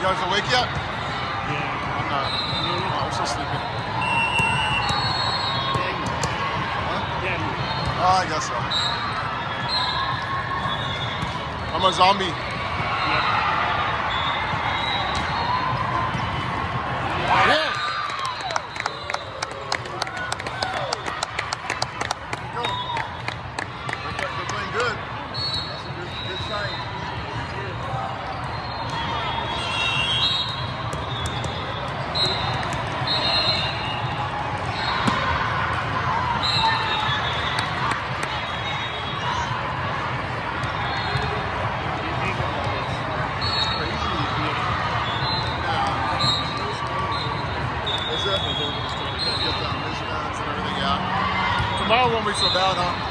guys awake yet? Yeah. I'm not. Oh, I'm still sleeping. Yeah. Oh, I guess so. I'm a zombie. Yeah. Yeah. Tomorrow be so bad, huh?